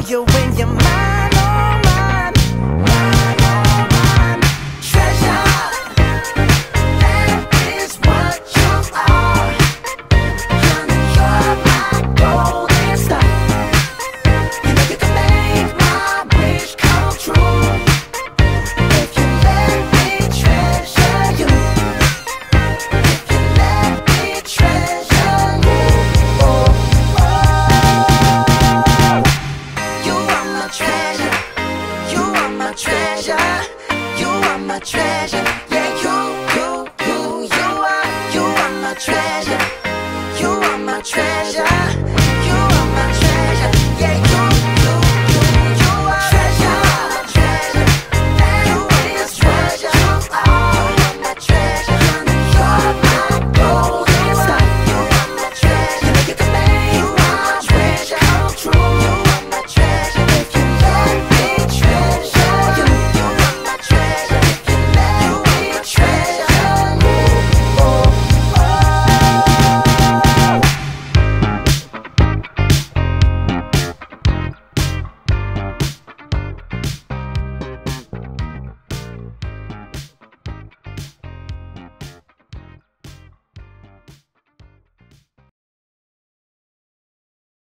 gonna you when you're mine, treasure. You are my treasure. Yeah, you, you, you, you are, you are my treasure.